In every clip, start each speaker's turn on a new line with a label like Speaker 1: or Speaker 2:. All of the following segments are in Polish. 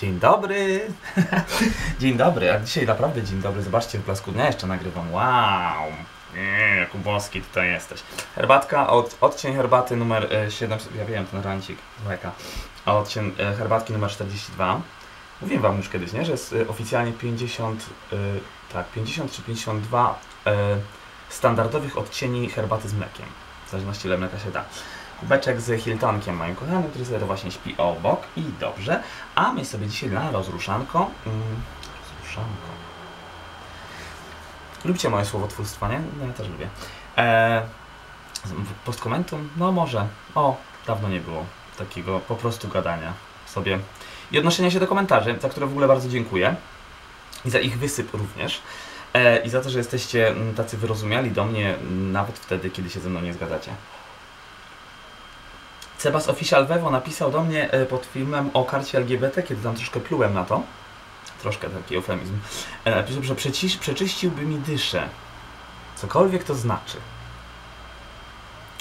Speaker 1: Dzień dobry! dzień dobry, a dzisiaj naprawdę dzień dobry. Zobaczcie, w blasku dnia jeszcze nagrywam. Wow! Jak boski tutaj jesteś. Herbatka, od, odcień herbaty numer e, 7, ja wiem, ten rancik, złeka. A odcień e, herbatki numer 42. Mówiłem wam już kiedyś, nie, że jest e, oficjalnie 50, e, tak, 50 czy 52 e, standardowych odcieni herbaty z mlekiem. W zależności ile mleka się da. Kubeczek z Hiltonkiem moim kochanym, który sobie właśnie śpi obok i dobrze. A my sobie dzisiaj na rozruszanko. Mm, rozruszanko. Lubicie moje słowotwórstwo, nie? No, ja też lubię. E, postkomentum? No może. O, dawno nie było takiego po prostu gadania sobie. I odnoszenia się do komentarzy, za które w ogóle bardzo dziękuję. I za ich wysyp również. E, I za to, że jesteście mm, tacy wyrozumiali do mnie, mm, nawet wtedy, kiedy się ze mną nie zgadzacie. Cebas Official Vevo napisał do mnie e, pod filmem o karcie LGBT, kiedy tam troszkę plułem na to. Troszkę taki eufemizm. E, Napisał, że przecisz, przeczyściłby mi dyszę. Cokolwiek to znaczy.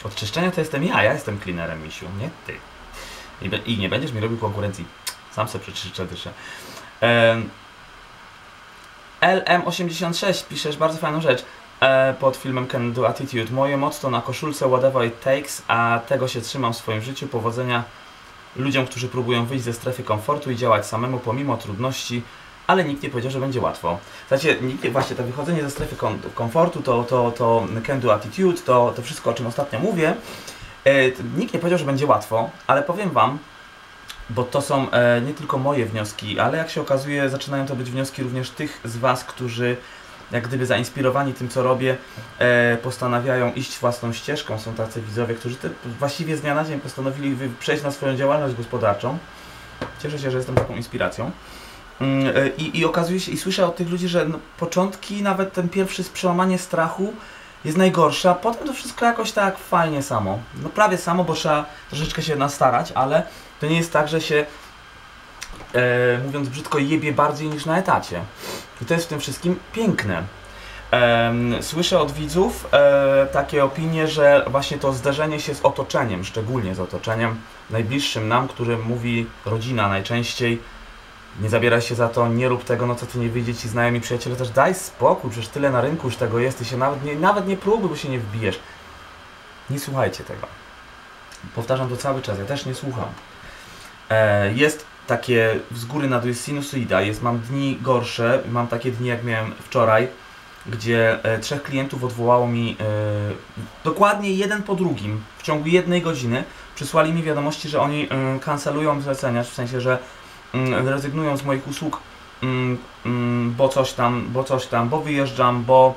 Speaker 1: Od czyszczenia to jestem ja, ja jestem cleanerem, misiu, nie ty. I, I nie będziesz mi robił konkurencji. Sam sobie przeczyszczę dyszę. Em, LM86 piszesz bardzo fajną rzecz e, pod filmem Can Do Attitude. Moje motto na koszulce whatever it takes, a tego się trzymam w swoim życiu. Powodzenia ludziom, którzy próbują wyjść ze strefy komfortu i działać samemu pomimo trudności, ale nikt nie powiedział, że będzie łatwo. Znaczy, nikt nie, właśnie to wychodzenie ze strefy kom komfortu, to, to, to Can Do Attitude, to, to wszystko, o czym ostatnio mówię, e, nikt nie powiedział, że będzie łatwo, ale powiem Wam, bo to są e, nie tylko moje wnioski, ale jak się okazuje, zaczynają to być wnioski również tych z Was, którzy jak gdyby zainspirowani tym, co robię, e, postanawiają iść własną ścieżką. Są tacy widzowie, którzy te, właściwie z dnia na dzień postanowili przejść na swoją działalność gospodarczą. Cieszę się, że jestem taką inspiracją. Mm, e, I, I okazuje się, i słyszę od tych ludzi, że no, początki, nawet ten pierwszy przełamanie strachu jest najgorsze, a potem to wszystko jakoś tak fajnie samo. No prawie samo, bo trzeba troszeczkę się nastarać, ale to nie jest tak, że się, e, mówiąc brzydko, jebie bardziej niż na etacie. I to jest w tym wszystkim piękne. Em, Słyszę od widzów e, takie opinie, że właśnie to zderzenie się z otoczeniem, szczególnie z otoczeniem najbliższym nam, który mówi rodzina najczęściej, nie zabieraj się za to, nie rób tego, no co ty nie wyjdzie ci znajomi przyjaciele, też daj spokój, przecież tyle na rynku już tego jest, ty się nawet nie, nawet nie próbuj, bo się nie wbijesz. Nie słuchajcie tego. Powtarzam to cały czas, ja też nie słucham. E, jest takie z góry na dół jest sinusoida, jest, mam dni gorsze, mam takie dni jak miałem wczoraj, gdzie e, trzech klientów odwołało mi e, dokładnie jeden po drugim w ciągu jednej godziny. Przysłali mi wiadomości, że oni e, kancelują zlecenia, w sensie, że mm, rezygnują z moich usług, mm, bo coś tam, bo coś tam, bo wyjeżdżam, bo,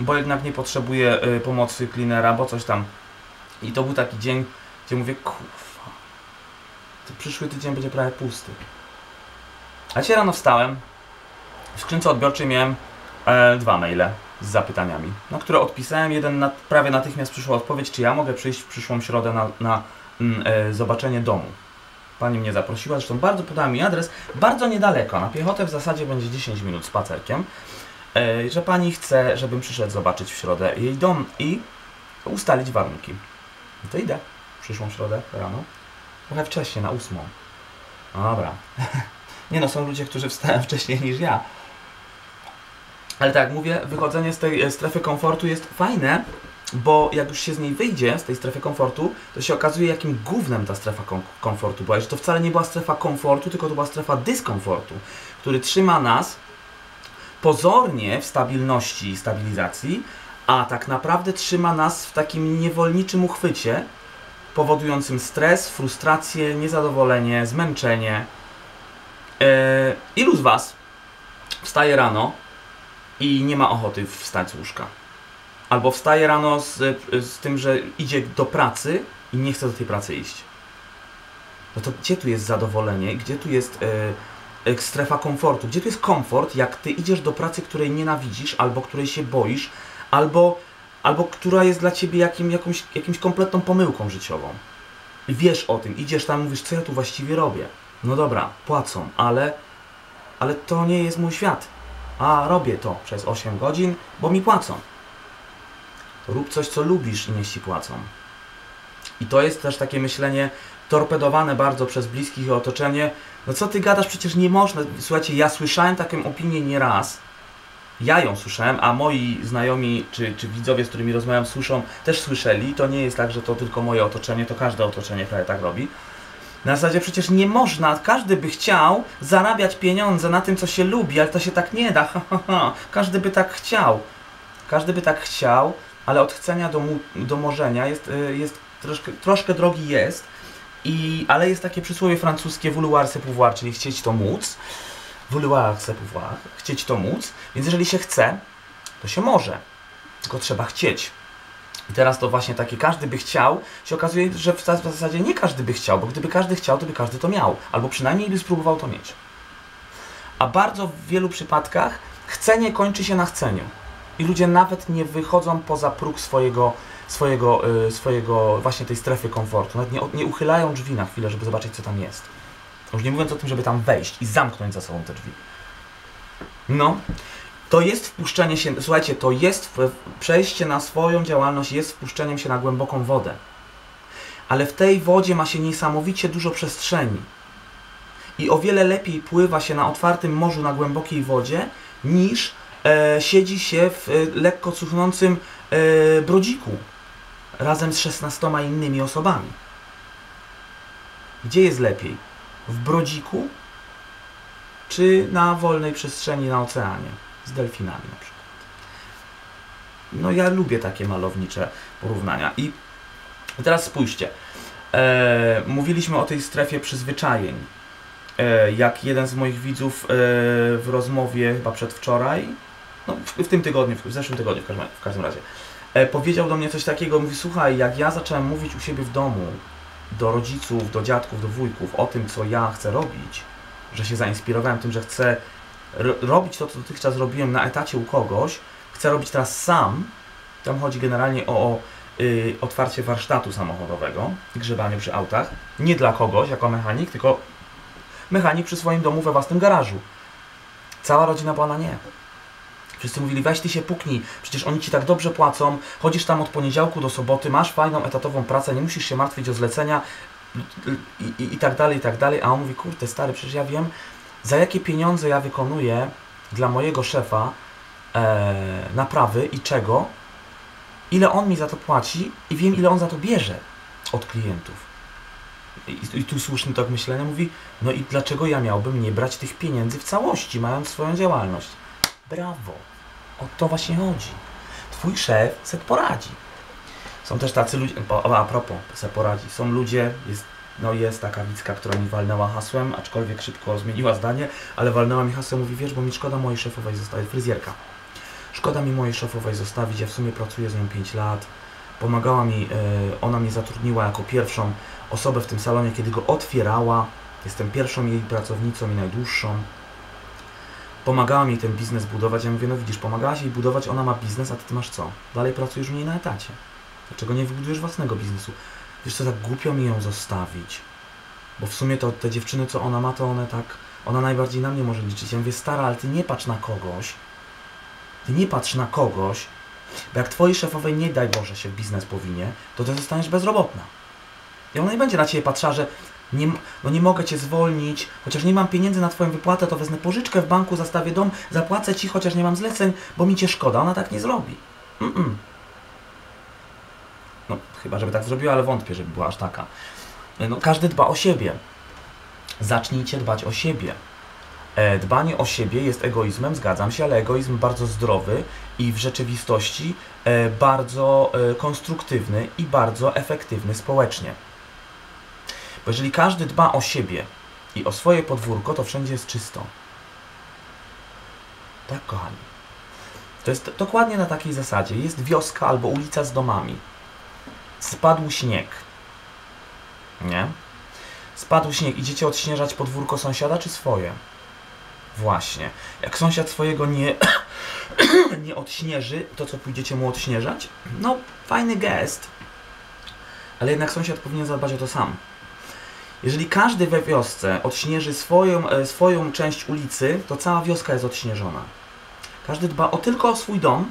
Speaker 1: bo jednak nie potrzebuję y, pomocy cleanera, bo coś tam. I to był taki dzień, gdzie mówię, kurwa, przyszły tydzień będzie prawie pusty. A dzisiaj rano wstałem, w skrzynce odbiorczej miałem e, dwa maile z zapytaniami, na które odpisałem. Jeden na, prawie natychmiast przyszła odpowiedź, czy ja mogę przyjść w przyszłą środę na, na mm, e, zobaczenie domu. Pani mnie zaprosiła, zresztą bardzo podała mi adres, bardzo niedaleko, na piechotę w zasadzie będzie 10 minut spacerkiem, e, że pani chce, żebym przyszedł zobaczyć w środę jej dom i ustalić warunki. No to idę w przyszłą środę rano, trochę wcześniej, na ósmą. No Dobra. Nie no, są ludzie, którzy wstają wcześniej niż ja. Ale tak mówię, wychodzenie z tej e, strefy komfortu jest fajne, bo jak już się z niej wyjdzie, z tej strefy komfortu, to się okazuje, jakim gównem ta strefa kom komfortu była. Że to wcale nie była strefa komfortu, tylko to była strefa dyskomfortu, który trzyma nas pozornie w stabilności i stabilizacji, a tak naprawdę trzyma nas w takim niewolniczym uchwycie, powodującym stres, frustrację, niezadowolenie, zmęczenie. Eee, ilu z Was wstaje rano i nie ma ochoty wstać z łóżka? Albo wstaje rano z, z tym, że idzie do pracy i nie chce do tej pracy iść. No to gdzie tu jest zadowolenie? Gdzie tu jest e, strefa komfortu? Gdzie tu jest komfort, jak ty idziesz do pracy, której nienawidzisz, albo której się boisz, albo, albo która jest dla ciebie jakim, jakąś, jakimś kompletną pomyłką życiową? I wiesz o tym, idziesz tam, mówisz, co ja tu właściwie robię? No dobra, płacą, ale, ale to nie jest mój świat. A robię to przez 8 godzin, bo mi płacą. Rób coś, co lubisz i niech ci płacą. I to jest też takie myślenie torpedowane bardzo przez bliskich i otoczenie. No co ty gadasz, przecież nie można. Słuchajcie, ja słyszałem taką opinię nieraz. Ja ją słyszałem, a moi znajomi czy, czy widzowie, z którymi rozmawiam, słyszą, też słyszeli. To nie jest tak, że to tylko moje otoczenie, to każde otoczenie prawie tak robi. Na zasadzie przecież nie można, każdy by chciał zarabiać pieniądze na tym, co się lubi, ale to się tak nie da. Każdy by tak chciał. Każdy by tak chciał, ale od chcenia do, mu, do morzenia jest, y, jest troszkę, troszkę drogi jest. I, ale jest takie przysłowie francuskie vouloir c'est pouvoir, czyli chcieć to móc. Vouloir c'est pouvoir, chcieć to móc. Więc jeżeli się chce, to się może. Tylko trzeba chcieć. I teraz to właśnie takie każdy by chciał, się okazuje, że w zas- w zasadzie nie każdy by chciał, bo gdyby każdy chciał, to by każdy to miał. Albo przynajmniej by spróbował to mieć. A bardzo w wielu przypadkach chcenie kończy się na chceniu. I ludzie nawet nie wychodzą poza próg swojego, swojego, y, swojego właśnie tej strefy komfortu. Nawet nie, nie uchylają drzwi na chwilę, żeby zobaczyć, co tam jest. Już nie mówiąc o tym, żeby tam wejść i zamknąć za sobą te drzwi. No, to jest wpuszczenie się, słuchajcie, to jest przejście na swoją działalność, jest wpuszczeniem się na głęboką wodę. Ale w tej wodzie ma się niesamowicie dużo przestrzeni. I o wiele lepiej pływa się na otwartym morzu, na głębokiej wodzie, niż e, siedzi się w e, lekko cuchnącym e, brodziku razem z 16 innymi osobami. Gdzie jest lepiej? W brodziku czy na wolnej przestrzeni na oceanie z delfinami na przykład. No ja lubię takie malownicze porównania. I teraz spójrzcie. E, mówiliśmy o tej strefie przyzwyczajeń. E, jak jeden z moich widzów e, w rozmowie chyba przedwczoraj, no w, w tym tygodniu, w zeszłym tygodniu w każdym, w każdym razie, e, powiedział do mnie coś takiego, mówi słuchaj, jak ja zacząłem mówić u siebie w domu do rodziców, do dziadków, do wujków o tym, co ja chcę robić, że się zainspirowałem tym, że chcę ro- robić to, co dotychczas robiłem na etacie u kogoś, chcę robić teraz sam. Tam chodzi generalnie o, o y, otwarcie warsztatu samochodowego, grzebanie przy autach. Nie dla kogoś jako mechanik, tylko mechanik przy swoim domu we własnym garażu. Cała rodzina była na nie. Wszyscy mówili, weź ty się puknij, przecież oni ci tak dobrze płacą, chodzisz tam od poniedziałku do soboty, masz fajną etatową pracę, nie musisz się martwić o zlecenia i, i, i tak dalej, i tak dalej. A on mówi, kurde stary, przecież ja wiem, za jakie pieniądze ja wykonuję dla mojego szefa e, naprawy i czego, ile on mi za to płaci i wiem, ile on za to bierze od klientów. I, i tu słuszny tok myślenia mówi, no i dlaczego ja miałbym nie brać tych pieniędzy w całości, mając swoją działalność? Brawo! O to właśnie chodzi. Twój szef se poradzi. Są też tacy ludzie, a propos, se poradzi. Są ludzie, jest, no jest taka Wicka, która mi walnęła hasłem, aczkolwiek szybko zmieniła zdanie, ale walnęła mi hasłem, mówi, wiesz, bo mi szkoda mojej szefowej zostawić, fryzjerka. Szkoda mi mojej szefowej zostawić, ja w sumie pracuję z nią 5 lat. Pomagała mi, e, ona mnie zatrudniła jako pierwszą osobę w tym salonie, kiedy go otwierała. Jestem pierwszą jej pracownicą i najdłuższą. Pomagała mi ten biznes budować. Ja mówię, no widzisz, pomagałaś jej budować, ona ma biznes, a ty, masz co? Dalej pracujesz u niej na etacie. Dlaczego nie wybudujesz własnego biznesu? Wiesz co, tak głupio mi ją zostawić. Bo w sumie to te dziewczyny, co ona ma, to one tak... Ona najbardziej na mnie może liczyć. Ja mówię, stara, ale ty nie patrz na kogoś. Ty nie patrz na kogoś, bo jak twojej szefowej nie daj Boże się w biznes powinie, to ty zostaniesz bezrobotna. I ona nie będzie na ciebie patrzyła, że nie, no nie mogę cię zwolnić, chociaż nie mam pieniędzy na twoją wypłatę, to wezmę pożyczkę w banku, zastawię dom, zapłacę ci, chociaż nie mam zleceń, bo mi cię szkoda. Ona tak nie zrobi. Mm-mm. No, chyba, żeby tak zrobiła, ale wątpię, żeby była aż taka. No, każdy dba o siebie. Zacznijcie dbać o siebie. E, dbanie o siebie jest egoizmem, zgadzam się, ale egoizm bardzo zdrowy i w rzeczywistości e, bardzo e, konstruktywny i bardzo efektywny społecznie. Bo jeżeli każdy dba o siebie i o swoje podwórko, to wszędzie jest czysto. Tak, kochani. To jest dokładnie na takiej zasadzie. Jest wioska albo ulica z domami. Spadł śnieg. Nie? Spadł śnieg. Idziecie odśnieżać podwórko sąsiada czy swoje? Właśnie. Jak sąsiad swojego nie, nie odśnieży, to co pójdziecie mu odśnieżać? No, fajny gest. Ale jednak sąsiad powinien zadbać o to sam. Jeżeli każdy we wiosce odśnieży swoją, e, swoją część ulicy, to cała wioska jest odśnieżona. Każdy dba o tylko o swój dom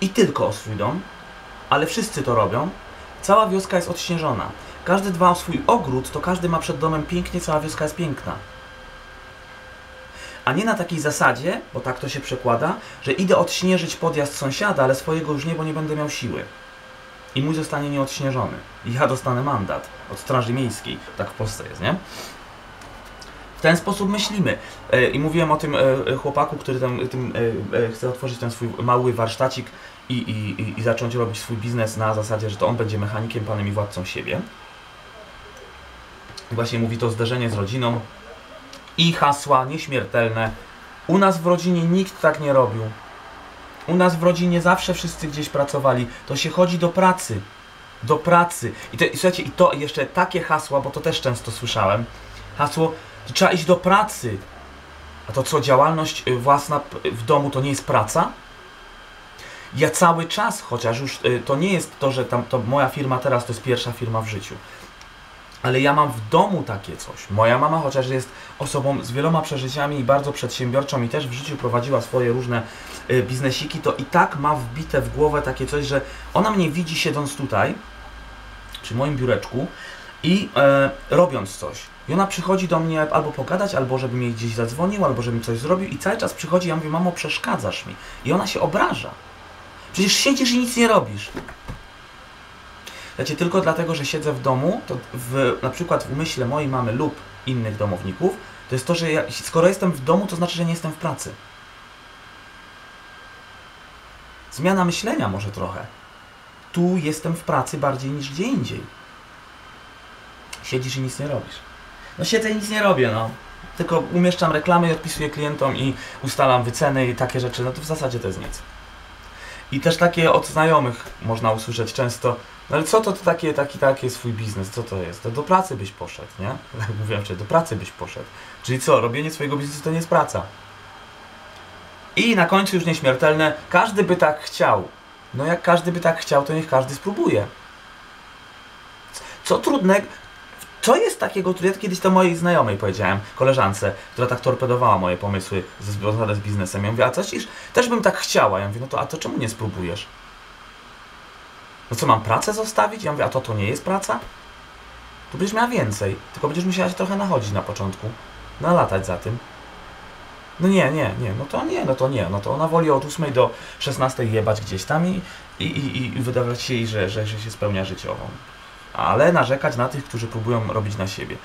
Speaker 1: i tylko o swój dom, ale wszyscy to robią. Cała wioska jest odśnieżona. każdy dba o swój ogród, to każdy ma przed domem pięknie, cała wioska jest piękna. A nie na takiej zasadzie, bo tak to się przekłada, że idę odśnieżyć podjazd sąsiada, ale swojego już nie, bo nie będę miał siły. I mój zostanie nieodśnieżony. Ja dostanę mandat od Straży Miejskiej. Tak w Polsce jest, nie? W ten sposób myślimy. E, I mówiłem o tym e, chłopaku, który tam, tym, e, chce otworzyć ten swój mały warsztacik i, i, i zacząć robić swój biznes na zasadzie, że to on będzie mechanikiem, panem i władcą siebie. Właśnie mówi to zderzenie z rodziną i hasła nieśmiertelne. U nas w rodzinie nikt tak nie robił. U nas w rodzinie zawsze wszyscy gdzieś pracowali. To się chodzi do pracy. Do pracy. I, to, i słuchajcie, i to jeszcze takie hasła, bo to też często słyszałem. Hasło, trzeba iść do pracy. A to co, działalność y, własna w domu to nie jest praca? Ja cały czas, chociaż już y, to nie jest to, że tam to moja firma teraz to jest pierwsza firma w życiu. Ale ja mam w domu takie coś. Moja mama, chociaż jest osobą z wieloma przeżyciami i bardzo przedsiębiorczą i też w życiu prowadziła swoje różne y, biznesiki, to i tak ma wbite w głowę takie coś, że ona mnie widzi siedząc tutaj, przy moim biureczku i e, robiąc coś. I ona przychodzi do mnie albo pogadać, albo żeby mi gdzieś zadzwonił, albo żeby mi coś zrobił i cały czas przychodzi, ja mówię, mamo, przeszkadzasz mi. I ona się obraża. Przecież siedzisz i nic nie robisz. Wiecie, tylko dlatego, że siedzę w domu, to w, na przykład w umyśle mojej mamy lub innych domowników, to jest to, że ja, skoro jestem w domu, to znaczy, że nie jestem w pracy. Zmiana myślenia może trochę. Tu jestem w pracy bardziej niż gdzie indziej. Siedzisz i nic nie robisz. No siedzę i nic nie robię, no. Tylko umieszczam reklamy i odpisuję klientom i ustalam wyceny i takie rzeczy. No to w zasadzie to jest nic. I też takie od znajomych można usłyszeć często, no ale co to, to takie, taki, taki swój biznes, co to jest? To do pracy byś poszedł, nie? Tak mówiłem wczoraj, do pracy byś poszedł. Czyli co, robienie swojego biznesu to nie jest praca. I na końcu już nieśmiertelne, każdy by tak chciał. No jak każdy by tak chciał, to niech każdy spróbuje. Co trudnego, co jest takiego, ja kiedyś to mojej znajomej powiedziałem, koleżance, która tak torpedowała moje pomysły związane z biznesem. Ja mówię, a coś też bym tak chciała. Ja mówię, no to a to czemu nie spróbujesz? No co, mam pracę zostawić? Ja mówię, a to to nie jest praca? Tu będziesz miała więcej, tylko będziesz musiała się trochę nachodzić na początku, nalatać za tym. No nie, nie, nie, no to nie, no to nie, no to ona woli od 8 do 16 jebać gdzieś tam i, i, i, i wydawać się jej, że, że, że się spełnia życiowo ale narzekać na tych, którzy próbują robić na siebie.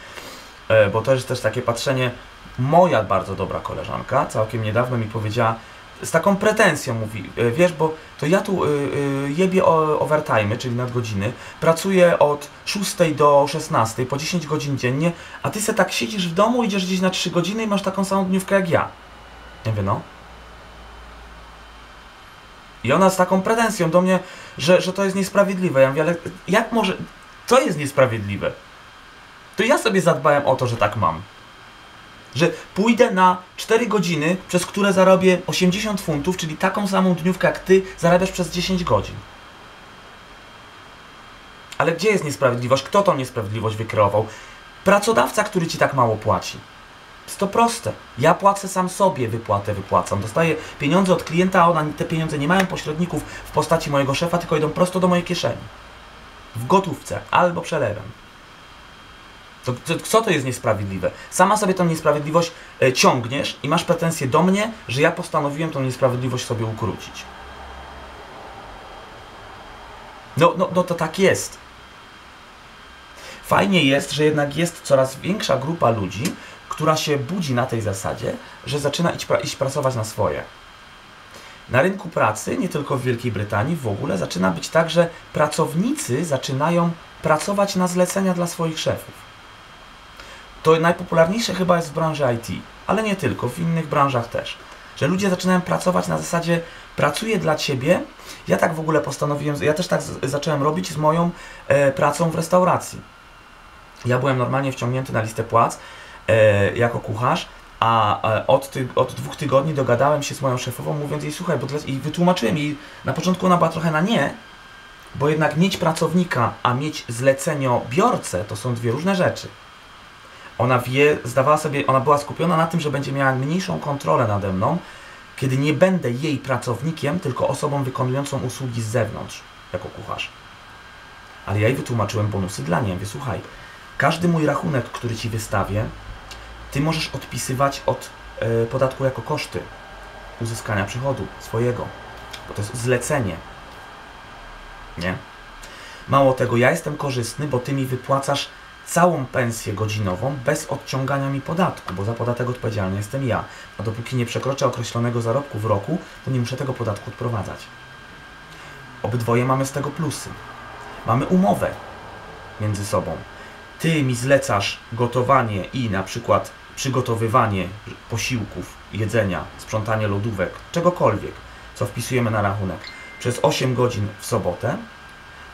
Speaker 1: E, bo to jest też takie patrzenie, moja bardzo dobra koleżanka całkiem niedawno mi powiedziała, z taką pretensją mówi, e, wiesz, bo to ja tu y, y, jebie overtime, czyli nadgodziny, pracuję od 6 do 16, po 10 godzin dziennie, a ty se tak siedzisz w domu, idziesz gdzieś na 3 godziny i masz taką samą dniówkę jak ja. Nie wiem, no. I ona z taką pretensją do mnie, że, że to jest niesprawiedliwe. Ja mówię, ale jak może, to jest niesprawiedliwe. To ja sobie zadbałem o to, że tak mam. Że pójdę na 4 godziny, przez które zarobię 80 funtów, czyli taką samą dniówkę jak ty zarabiasz przez 10 godzin. Ale gdzie jest niesprawiedliwość? Kto tą niesprawiedliwość wykreował? Pracodawca, który ci tak mało płaci. Jest to proste. Ja płacę sam sobie wypłatę, wypłacam. Dostaję pieniądze od klienta, a ona, te pieniądze nie mają pośredników w postaci mojego szefa, tylko idą prosto do mojej kieszeni w gotówce albo przelewem. To, to, co to jest niesprawiedliwe? Sama sobie tą niesprawiedliwość e, ciągniesz i masz pretensje do mnie, że ja postanowiłem tą niesprawiedliwość sobie ukrócić. No, no, no to tak jest. Fajnie jest, że jednak jest coraz większa grupa ludzi, która się budzi na tej zasadzie, że zaczyna iść, iść pracować na swoje. Na rynku pracy, nie tylko w Wielkiej Brytanii, w ogóle zaczyna być tak, że pracownicy zaczynają pracować na zlecenia dla swoich szefów. To najpopularniejsze chyba jest w branży IT, ale nie tylko, w innych branżach też. Że ludzie zaczynają pracować na zasadzie pracuję dla ciebie. Ja tak w ogóle postanowiłem, ja też tak zacząłem robić z moją e, pracą w restauracji. Ja byłem normalnie wciągnięty na listę płac e, jako kucharz a od, ty, od dwóch tygodni dogadałem się z moją szefową, mówiąc jej, słuchaj, bo i wytłumaczyłem jej, na początku ona była trochę na nie, bo jednak mieć pracownika, a mieć zleceniobiorcę to są dwie różne rzeczy. Ona wie, zdawała sobie, ona była skupiona na tym, że będzie miała mniejszą kontrolę nade mną, kiedy nie będę jej pracownikiem, tylko osobą wykonującą usługi z zewnątrz, jako kucharz. Ale ja jej wytłumaczyłem bonusy dla niej. Mówię, słuchaj, każdy mój rachunek, który ci wystawię, ty możesz odpisywać od e, podatku jako koszty uzyskania przychodu swojego, bo to jest zlecenie. Nie? Mało tego, ja jestem korzystny, bo ty mi wypłacasz całą pensję godzinową bez odciągania mi podatku, bo za podatek odpowiedzialny jestem ja. A dopóki nie przekroczę określonego zarobku w roku, to nie muszę tego podatku odprowadzać. Obydwoje mamy z tego plusy. Mamy umowę między sobą. Ty mi zlecasz gotowanie i na przykład przygotowywanie posiłków, jedzenia, sprzątanie lodówek, czegokolwiek, co wpisujemy na rachunek przez 8 godzin w sobotę,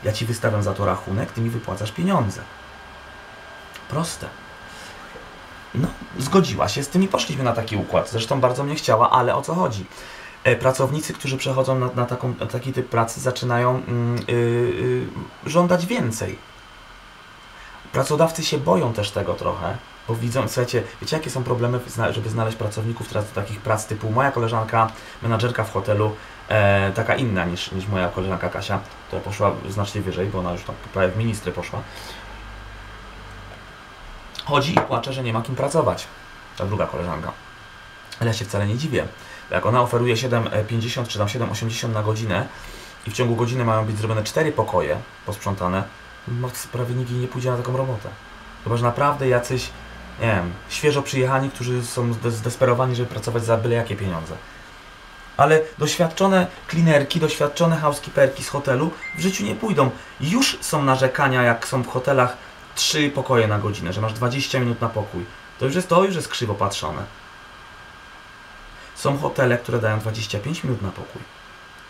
Speaker 1: ja ci wystawiam za to rachunek, ty mi wypłacasz pieniądze. Proste. No, zgodziła się z tym i poszliśmy na taki układ. Zresztą bardzo mnie chciała, ale o co chodzi? E, pracownicy, którzy przechodzą na, na, taką, na taki typ pracy, zaczynają mm, y, y, żądać więcej. Pracodawcy się boją też tego trochę, bo widzą, słuchajcie, wiecie jakie są problemy, żeby znaleźć pracowników teraz do takich prac typu moja koleżanka, menadżerka w hotelu, e, taka inna niż, niż moja koleżanka Kasia, która poszła znacznie wyżej, bo ona już tam prawie w ministry poszła. Chodzi i płacze, że nie ma kim pracować. Ta druga koleżanka. Ale ja się wcale nie dziwię. Jak ona oferuje 7,50 czy tam 7,80 na godzinę i w ciągu godziny mają być zrobione 4 pokoje posprzątane, no prawie nikt nie pójdzie na taką robotę. Chyba, że naprawdę jacyś, nie wiem, świeżo przyjechani, którzy są zdesperowani, żeby pracować za byle jakie pieniądze. Ale doświadczone cleanerki, doświadczone housekeeperki z hotelu w życiu nie pójdą. Już są narzekania, jak są w hotelach trzy pokoje na godzinę, że masz 20 minut na pokój. To już jest, to już jest krzywo patrzone. Są hotele, które dają 25 minut na pokój.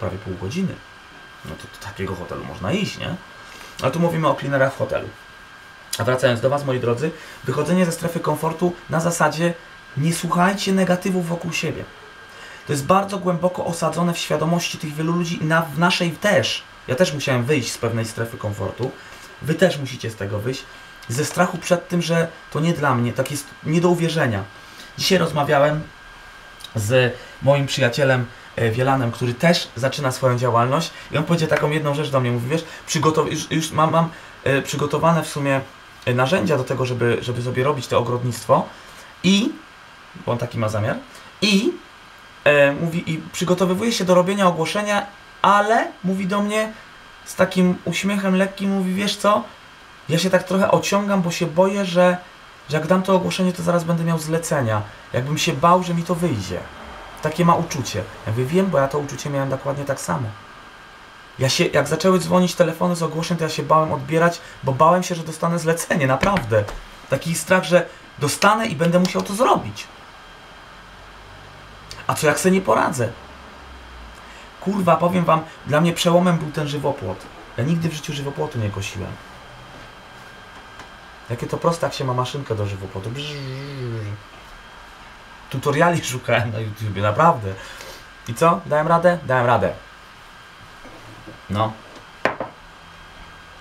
Speaker 1: Prawie pół godziny. No to do takiego hotelu można iść, nie? Ale tu mówimy o cleanerach w hotelu. A wracając do Was, moi drodzy, wychodzenie ze strefy komfortu na zasadzie nie słuchajcie negatywów wokół siebie. To jest bardzo głęboko osadzone w świadomości tych wielu ludzi, na, w naszej też. Ja też musiałem wyjść z pewnej strefy komfortu. Wy też musicie z tego wyjść. Ze strachu przed tym, że to nie dla mnie, tak jest nie do uwierzenia. Dzisiaj rozmawiałem z moim przyjacielem e, Wielanem, który też zaczyna swoją działalność i on powiedział taką jedną rzecz do mnie, mówi, wiesz, przygotow- już, już mam, mam e, przygotowane w sumie e, narzędzia do tego, żeby, żeby sobie robić to ogrodnictwo i, bo on taki ma zamiar, i e, mówi, i przygotowywuje się do robienia ogłoszenia, ale mówi do mnie z takim uśmiechem lekkim, mówi, wiesz co, ja się tak trochę ociągam, bo się boję, że, że jak dam to ogłoszenie, to zaraz będę miał zlecenia. Jakbym się bał, że mi to wyjdzie. Takie ma uczucie. Ja mówię, wiem, bo ja to uczucie miałem dokładnie tak samo. Ja się, jak zaczęły dzwonić telefony z ogłoszeń, to ja się bałem odbierać, bo bałem się, że dostanę zlecenie, naprawdę. Taki strach, że dostanę i będę musiał to zrobić. A co jak sobie nie poradzę? Kurwa, powiem wam, dla mnie przełomem był ten żywopłot. Ja nigdy w życiu żywopłotu nie kosiłem. Jakie to proste, jak się ma maszynkę do żywopłotu. Tutoriali szukałem na YouTubie, naprawdę. I co? Dałem radę? Dałem radę. No.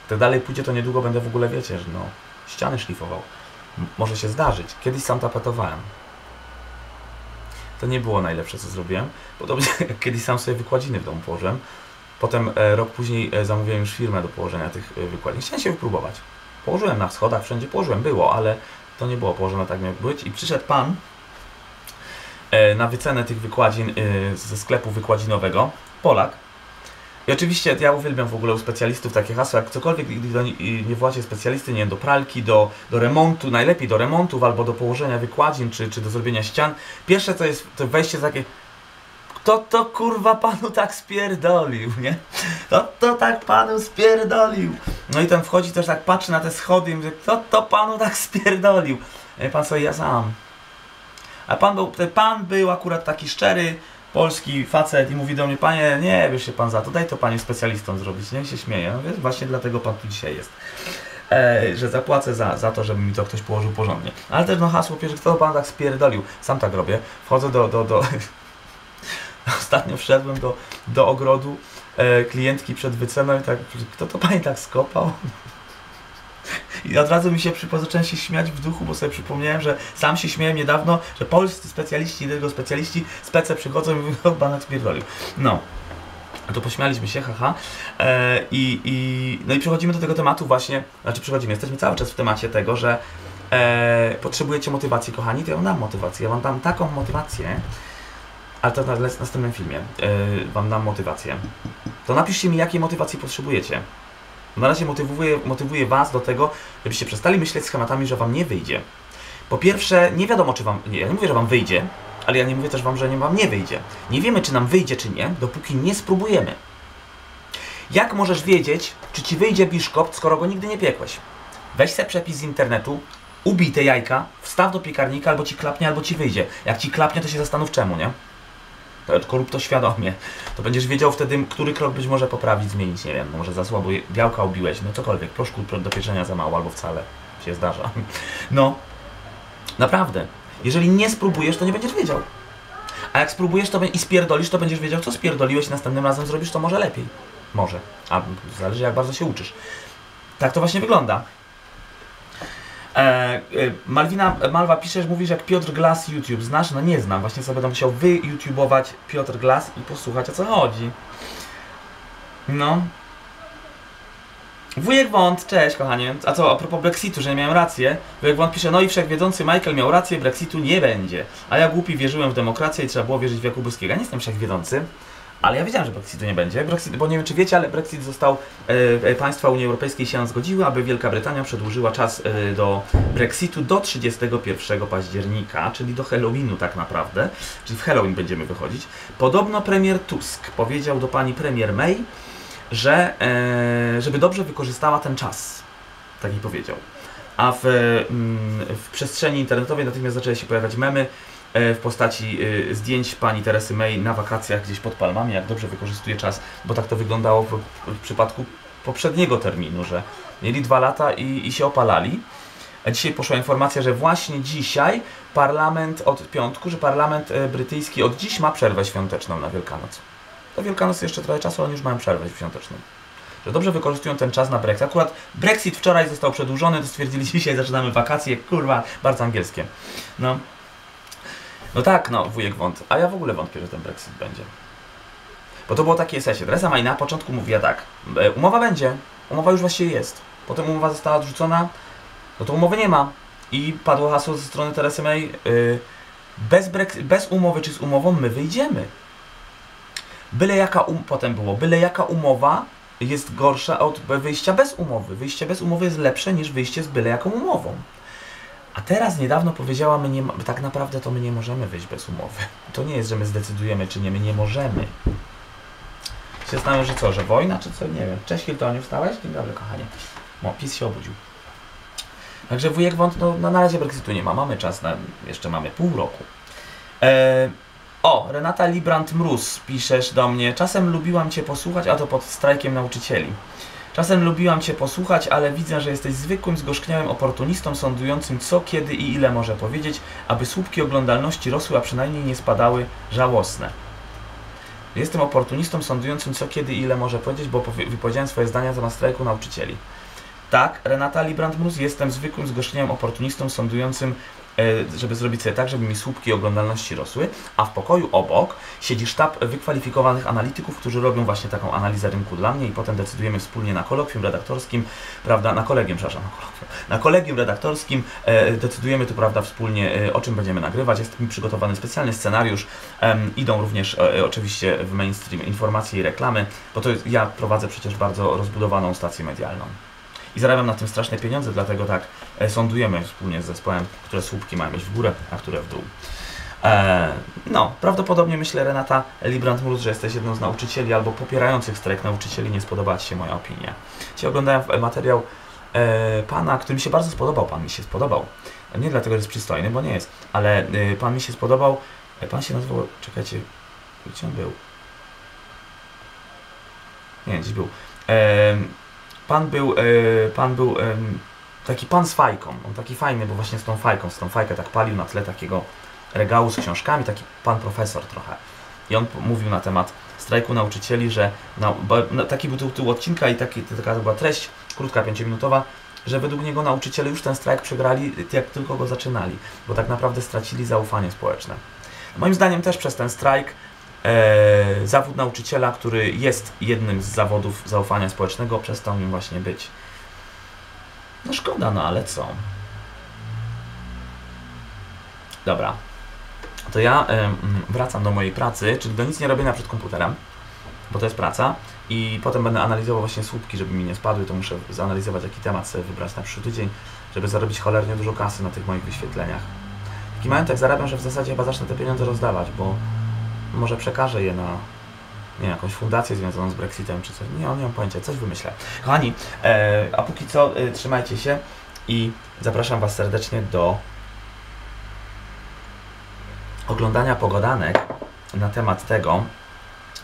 Speaker 1: Tak dalej pójdzie, to niedługo będę w ogóle, wiecie, że no, ściany szlifował. M może się zdarzyć. Kiedyś sam tapetowałem. To nie było najlepsze, co zrobiłem. Podobnie kiedyś sam sobie wykładziny w domu położyłem. Potem e, rok później e, zamówiłem już firmę do położenia tych e, wykładzin. Chciałem się wypróbować. Położyłem na schodach, wszędzie położyłem, było, ale to nie było położone tak miał być. I przyszedł pan e, na wycenę tych wykładzin e, ze sklepu wykładzinowego, Polak. I oczywiście ja uwielbiam w ogóle u specjalistów takie hasła, jak cokolwiek nie włacie specjalisty, nie wiem, do pralki, do, do remontu, najlepiej do remontów albo do położenia wykładzin, czy, czy do zrobienia ścian. Pierwsze to jest to wejście takie, kto to kurwa panu tak spierdolił, nie? Kto to tak panu spierdolił? No i ten wchodzi też tak patrzy na te schody i mówi, kto to panu tak spierdolił? I pan sobie, ja sam. A pan był, pan był akurat taki szczery, polski facet i mówi do mnie, panie, nie wiesz się pan za to, daj to panie specjalistą zrobić, nie? się śmieje. No wiesz, właśnie dlatego pan tu dzisiaj jest. E, że zapłacę za, za to, żeby mi to ktoś położył porządnie. Ale też no hasło pierwsze, kto pan tak spierdolił? Sam tak robię. Wchodzę do, do, do, Ostatnio wszedłem do, do ogrodu e, klientki przed wyceną i tak, kto to pani tak skopał? I od razu mi się zacząłem się śmiać w duchu, bo sobie przypomniałem, że sam się śmiałem niedawno, że polscy specjaliści, tego specjaliści, spece przychodzą i mówią, o, banak spierdolił. No. to pośmialiśmy się, haha. E, i, i, no i przechodzimy do tego tematu właśnie, znaczy przechodzimy, jesteśmy cały czas w temacie tego, że e, potrzebujecie motywacji, kochani, to ja wam dam motywację. Ja wam dam taką motywację, ale to w następnym filmie e, wam dam motywację. To napiszcie mi, jakiej motywacji potrzebujecie. Na razie motywuję, motywuję was do tego, żebyście przestali myśleć schematami, że wam nie wyjdzie. Po pierwsze, nie wiadomo, czy wam. Nie, ja nie mówię, że wam wyjdzie, ale ja nie mówię też wam, że nie, wam nie wyjdzie. Nie wiemy, czy nam wyjdzie, czy nie, dopóki nie spróbujemy. Jak możesz wiedzieć, czy ci wyjdzie biszkopt, skoro go nigdy nie piekłeś? Weź se przepis z internetu, ubij te jajka, wstaw do piekarnika, albo ci klapnie, albo ci wyjdzie. Jak ci klapnie, to się zastanów czemu, nie? Tylko rób to świadomie. To będziesz wiedział wtedy, który krok być może poprawić, zmienić, nie wiem, może za słabo białka ubiłeś, no cokolwiek, proszku do pieczenia za mało, albo wcale się zdarza. No, naprawdę. Jeżeli nie spróbujesz, to nie będziesz wiedział. A jak spróbujesz to i spierdolisz, to będziesz wiedział, co spierdoliłeś i następnym razem zrobisz to może lepiej. Może. A zależy, jak bardzo się uczysz. Tak to właśnie wygląda. E, e, Malwina, Malwa piszesz, mówisz jak Piotr Glass YouTube. Znasz? No nie znam. Właśnie sobie będę musiał wy-YouTubeować Piotr Glass i posłuchać o co chodzi. No. Wujek Wąt, cześć kochanie. A co, a propos Brexitu, że nie miałem rację. Wujek Wąt pisze, no i wszechwiedzący Michael miał rację, Brexitu nie będzie. A ja głupi wierzyłem w demokrację i trzeba było wierzyć w Jakubuskiego. Ja nie jestem wszechwiedzący. Ale ja wiedziałem, że Brexitu nie będzie, Brexit, bo nie wiem czy wiecie, ale Brexit został, e, e państwa Unii Europejskiej się zgodziły, aby Wielka Brytania przedłużyła czas e, do Brexitu do 31 października, czyli do Halloweenu tak naprawdę, czyli w Halloween będziemy wychodzić. Podobno premier Tusk powiedział do pani premier May, że e, żeby dobrze wykorzystała ten czas, tak jej powiedział. A w, mm, w przestrzeni internetowej natychmiast zaczęły się pojawiać memy, E, w postaci e, zdjęć pani Teresy May na wakacjach gdzieś pod palmami, jak dobrze wykorzystuje czas, bo tak to wyglądało w, w przypadku poprzedniego terminu, że mieli dwa lata i, i się opalali. A dzisiaj poszła informacja, że właśnie dzisiaj parlament od piątku, że parlament e, brytyjski od dziś ma przerwę świąteczną na Wielkanoc. Do Wielkanoc jeszcze trochę czasu, ale już mają przerwę świąteczną. Że dobrze wykorzystują ten czas na Brexit. Akurat Brexit wczoraj został przedłużony, to stwierdzili dzisiaj zaczynamy wakacje. Kurwa, bardzo angielskie. No, no tak, no, wujek wąt. A ja w ogóle wątpię, że ten Brexit będzie. Bo to było takie sesie. Teresa May na początku mówiła tak, e, umowa będzie, umowa już właściwie jest. Potem umowa została odrzucona, no to umowy nie ma. I padło hasło ze strony Teresy May, yy, bez, bez umowy czy z umową my wyjdziemy. Byle jaka um potem było, byle jaka umowa jest gorsza od wyjścia bez umowy. Wyjście bez umowy jest lepsze niż wyjście z byle jaką umową. A teraz niedawno powiedziała, my nie, tak naprawdę to my nie możemy wyjść bez umowy. To nie jest, że my zdecydujemy, czy nie, my nie możemy. Się zastanawiam, że co, że wojna, czy co, nie wiem. Cześć Hiltonie, wstałeś? Dzień dobry, kochanie. O, PiS się obudził. Także wujek wąt, no, no na razie Brexitu nie ma, mamy czas, na, jeszcze mamy pół roku. E, o, Renata Librand-Mruz, piszesz do mnie, czasem lubiłam Cię posłuchać, a to pod strajkiem nauczycieli. Czasem lubiłam Cię posłuchać, ale widzę, że jesteś zwykłym, zgorzkniałym oportunistą sądującym co, kiedy i ile może powiedzieć, aby słupki oglądalności rosły, a przynajmniej nie spadały żałosne. Jestem oportunistą sądującym co, kiedy i ile może powiedzieć, bo wypowiedziałem swoje zdania zamiast strajku nauczycieli. Tak, Renata Librandmus, jestem zwykłym, zgorzkniałym oportunistą sądującym żeby zrobić sobie tak, żeby mi słupki oglądalności rosły, a w pokoju obok siedzi sztab wykwalifikowanych analityków, którzy robią właśnie taką analizę rynku dla mnie i potem decydujemy wspólnie na kolokwium redaktorskim, prawda, na kolegium, przepraszam, na kolokwium, na kolegium redaktorskim e, decydujemy tu, prawda, wspólnie e, o czym będziemy nagrywać. Jest mi przygotowany specjalny scenariusz, e, idą również e, oczywiście w mainstream informacje i reklamy, bo to jest, ja prowadzę przecież bardzo rozbudowaną stację medialną i zarabiam na tym straszne pieniądze, dlatego tak e, sądujemy wspólnie z zespołem, które słupki mają iść w górę, a które w dół. E, no, prawdopodobnie myślę, Renata Librand-Murz, że jesteś jedną z nauczycieli albo popierających strajk nauczycieli, nie spodobała Ci się moja opinia. Dzisiaj oglądałem materiał e, pana, który mi się bardzo spodobał, pan mi się spodobał. Nie dlatego, że jest przystojny, bo nie jest, ale e, pan mi się spodobał, e, pan się nazywał, czekajcie, gdzie on był? Nie, gdzieś był. E, pan był, e, pan był e, taki pan z fajką, on taki fajny, bo właśnie z tą fajką, z tą fajkę tak palił na tle takiego regału z książkami, taki pan profesor trochę. I on mówił na temat strajku nauczycieli, że na, no, taki był tytuł odcinka i taki, taka była treść, krótka, pięciominutowa, że według niego nauczyciele już ten strajk przegrali, jak tylko go zaczynali, bo tak naprawdę stracili zaufanie społeczne. Moim zdaniem też przez ten strajk E, zawód nauczyciela, który jest jednym z zawodów zaufania społecznego, przestał nim właśnie być. No szkoda, no ale co? Dobra. To ja em, wracam do mojej pracy, czyli do nic nie robienia przed komputerem, bo to jest praca. I potem będę analizował właśnie słupki, żeby mi nie spadły, to muszę zanalizować jaki temat sobie wybrać na przyszły tydzień, żeby zarobić cholernie dużo kasy na tych moich wyświetleniach. Taki majątek zarabiam, że w zasadzie chyba zacznę te pieniądze rozdawać, bo może przekażę je na nie jakąś fundację związaną z Brexitem czy coś. Nie, nie mam pojęcia, coś wymyślę. Kochani, e, a póki co e, trzymajcie się i zapraszam Was serdecznie do oglądania pogodanek na temat tego,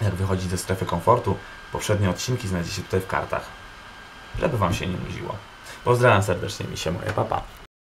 Speaker 1: jak wychodzić ze strefy komfortu. Poprzednie odcinki znajdziecie tutaj w kartach, żeby Wam się nie nudziło. Pozdrawiam serdecznie, mi się moje papa.